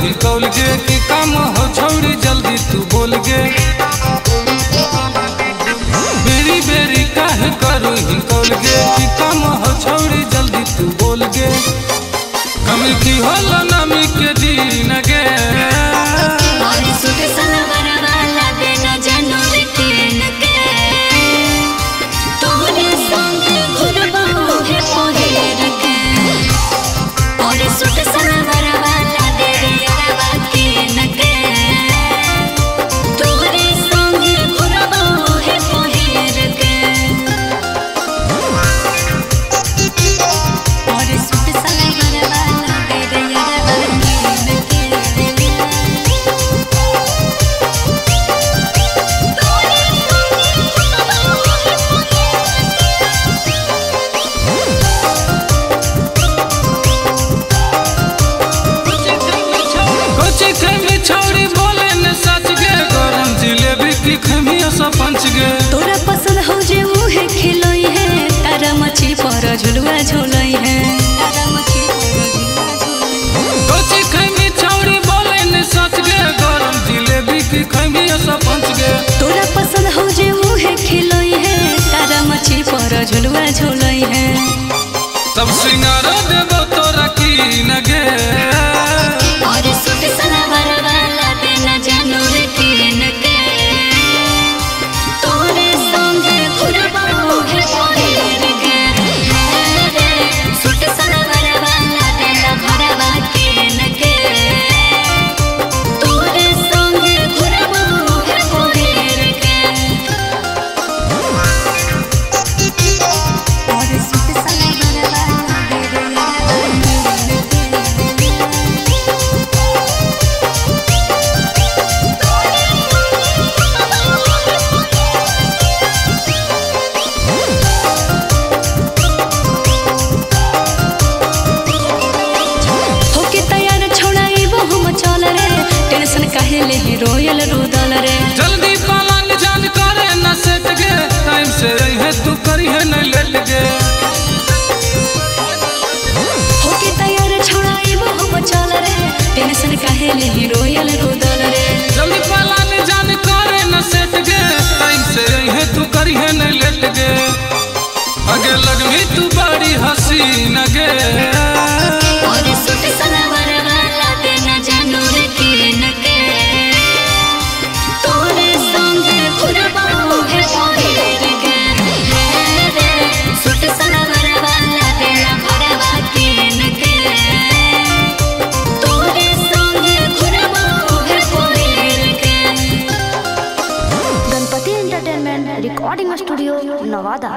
जल्दी कौल गे कि काम हो छोड़ी जल्दी, तू बोल गे। बेरी बेरी कह करू ही कौल गे कि काम हो छोड़ी जल्दी, तू बोल गे। कमी की होला का झुलुआ झुलई है। तब सिंगारा देबो तोरा की नगे। Recording studio Nawada